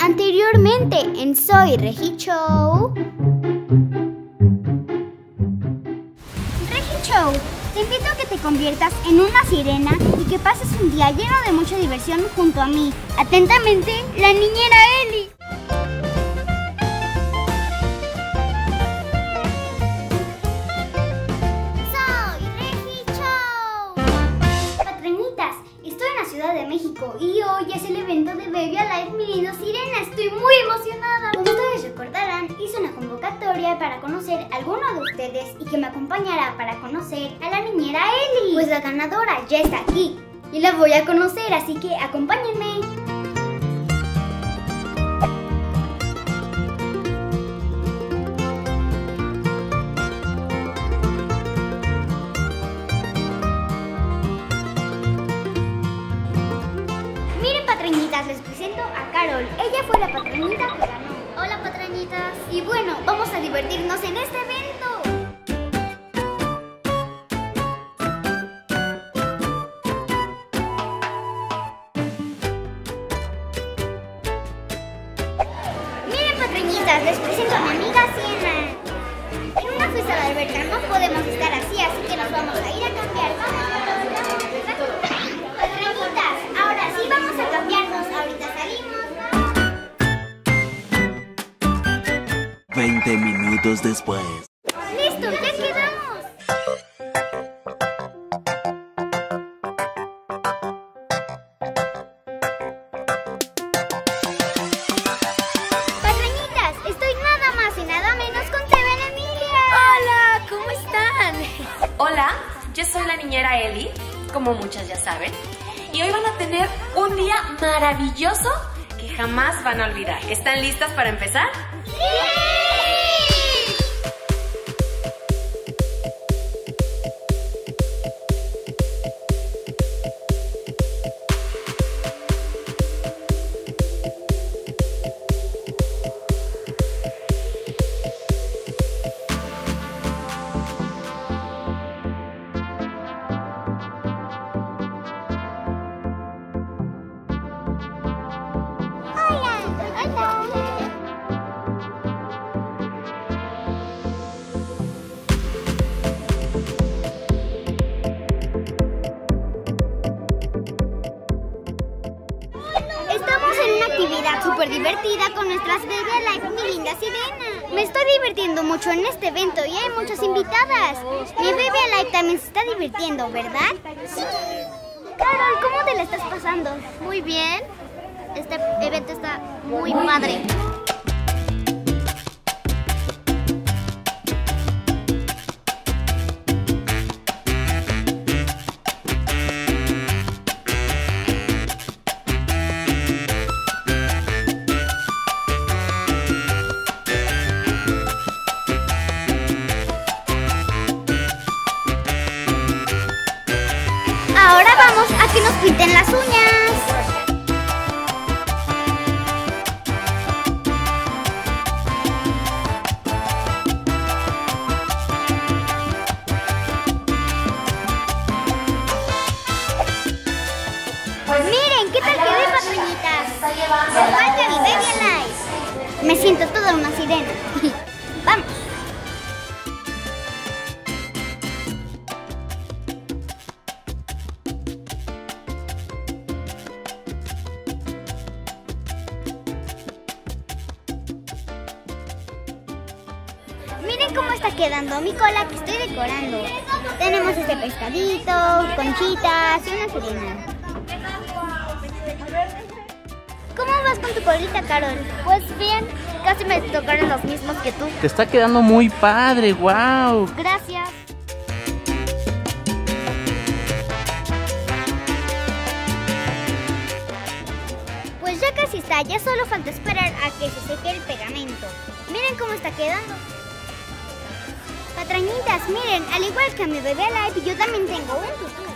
Anteriormente en Soy Regi Show. Te invito a que te conviertas en una sirena y que pases un día lleno de mucha diversión junto a mí. Atentamente, la niñera Eli. Conocer a la niñera Eli. Pues la ganadora ya está aquí y la voy a conocer, así que acompáñenme. Miren patrañitas, les presento a Carol. Ella fue la patrañita que ganó. Hola patrañitas. Y bueno, vamos a divertirnos en este evento. Patrañitas, les presento a mi amiga Siena. En una fiesta de alberca no podemos estar así, así que nos vamos a ir a cambiar. Patrañitas, ahora sí vamos a cambiarnos. Ahorita salimos. 20 minutos después. Yo soy la niñera Eli, como muchas ya saben, y hoy van a tener un día maravilloso que jamás van a olvidar. ¿Están listas para empezar? Hola, divertida con nuestras Alive, mi linda sirena. Me estoy divirtiendo mucho en este evento y hay muchas invitadas. Mi Baby Alive también se está divirtiendo, ¿verdad? Sí. Carol, ¿cómo te la estás pasando? Muy bien. Este evento está muy padre. Una sirena. Vamos. Miren cómo está quedando mi cola que estoy decorando. Tenemos este pescadito, conchitas y una sirena. ¿Cómo vas con tu colita, Carol? Pues bien, casi me tocaron los mismos que tú. Te está quedando muy padre, wow. Gracias. Pues ya casi está, ya solo falta esperar a que se seque el pegamento. Miren cómo está quedando. Patrañitas, miren, al igual que a mi bebé Alive, yo también tengo un tutú.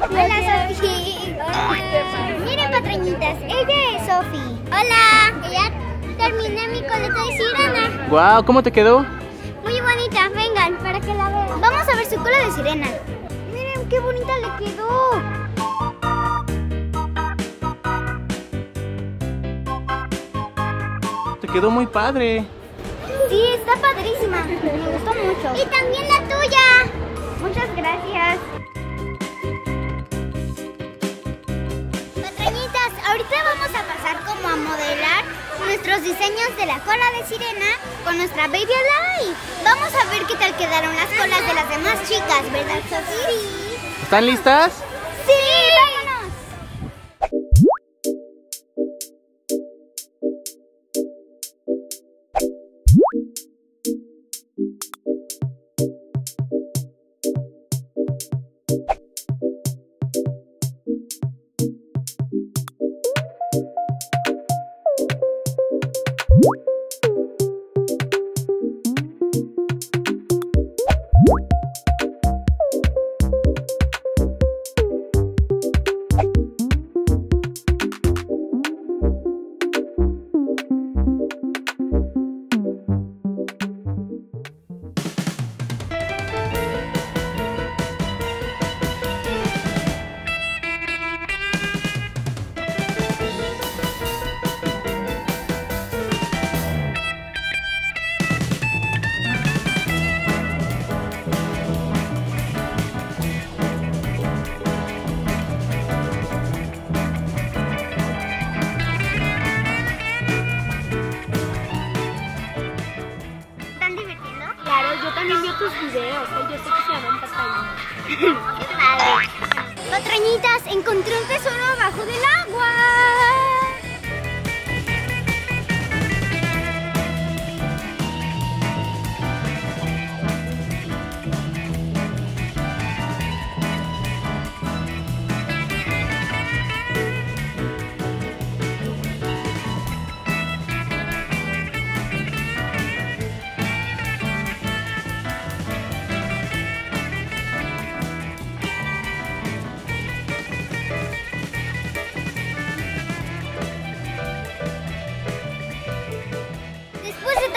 Hola, Sofi. Miren, patrañitas, ella es Sofi. Hola. Terminé mi coleta de sirena. Wow, ¿cómo te quedó? Muy bonita, vengan, para que la vean. Vamos a ver su cola de sirena. Miren qué bonita le quedó. quedó muy padre. Sí, está padrísima. Me gustó mucho. Y también la tuya. Muchas gracias. Patrañitas, ahorita vamos a pasar como a modelar nuestros diseños de la cola de sirena con nuestra Baby Alive. Vamos a ver qué tal quedaron las colas de las demás chicas, ¿verdad? Sí. ¿Están listas? ¡Sí! Yo también vi tus videos. Yo sé que se llaman patrañitas. ¡Qué padre! Patrañitas, encontré un tesoro abajo del agua.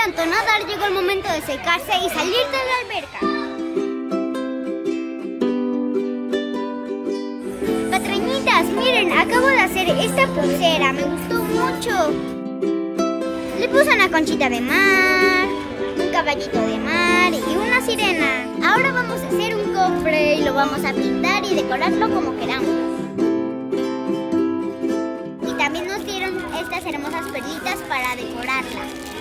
Tanto nadar, llegó el momento de secarse y salir de la alberca. Patrañitas, miren, acabo de hacer esta pulsera, me gustó mucho. Le puse una conchita de mar, un caballito de mar y una sirena. Ahora vamos a hacer un cofre y lo vamos a pintar y decorarlo como queramos. Y también nos dieron estas hermosas perlitas para decorarla.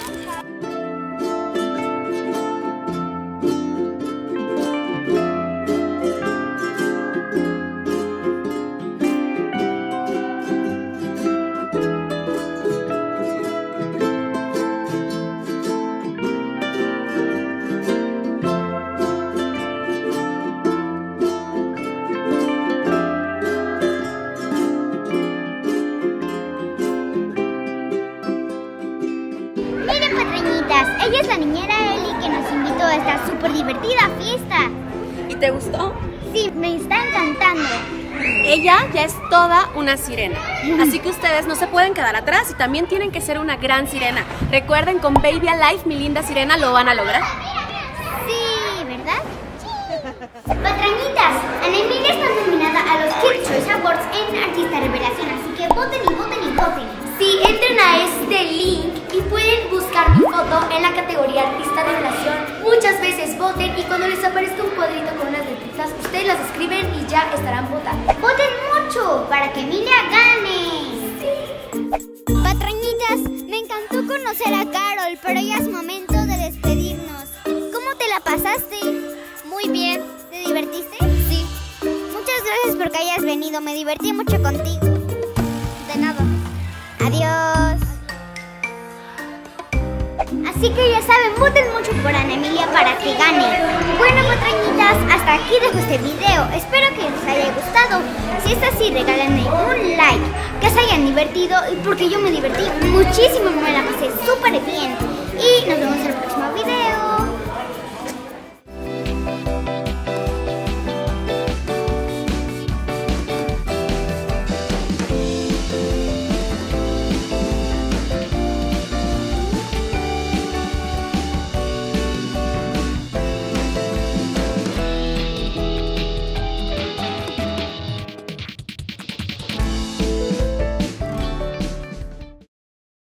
Te gustó? Sí, me está encantando. Ella ya es toda una sirena. Así que ustedes no se pueden quedar atrás y también tienen que ser una gran sirena. Recuerden, con Baby Alive, mi linda sirena, lo van a lograr. Sí, ¿verdad? Patrañitas, Ana Emilia está nominada a los Kids Choice Awards en Artista Revelación, así que voten y voten y voten. Sí, entren a este link Me divertí mucho contigo. De nada. Adiós. Así que ya saben, voten mucho por Ana Emilia para que gane. Bueno, patrañitas, hasta aquí dejo este video. Espero que les haya gustado. Si es así, regálenme un like, que se hayan divertido y porque yo me divertí muchísimo, me la pasé súper bien. Y nos vemos en el próximo video.